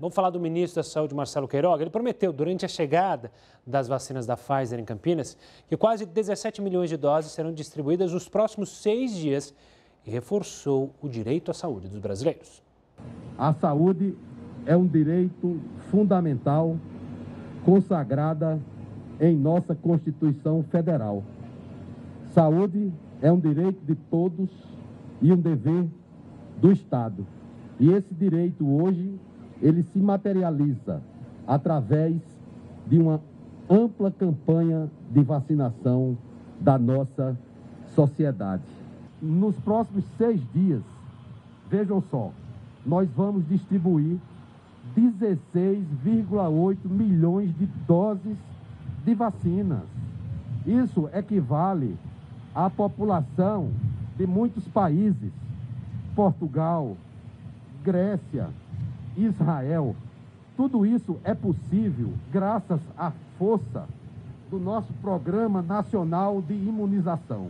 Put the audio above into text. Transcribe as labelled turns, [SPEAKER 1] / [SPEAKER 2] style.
[SPEAKER 1] Vamos falar do ministro da Saúde, Marcelo Queiroga. Ele prometeu, durante a chegada das vacinas da Pfizer em Campinas, que quase 17 milhões de doses serão distribuídas nos próximos seis dias e reforçou o direito à saúde dos brasileiros.
[SPEAKER 2] A saúde é um direito fundamental consagrada em nossa Constituição Federal. Saúde é um direito de todos e um dever do Estado. E esse direito hoje ele se materializa através de uma ampla campanha de vacinação da nossa sociedade. Nos próximos seis dias, vejam só, nós vamos distribuir 16,8 milhões de doses de vacinas. Isso equivale à população de muitos países, Portugal, Grécia, Israel. Tudo isso é possível graças à força do nosso Programa Nacional de Imunização.